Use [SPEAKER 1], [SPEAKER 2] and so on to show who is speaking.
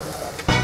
[SPEAKER 1] you.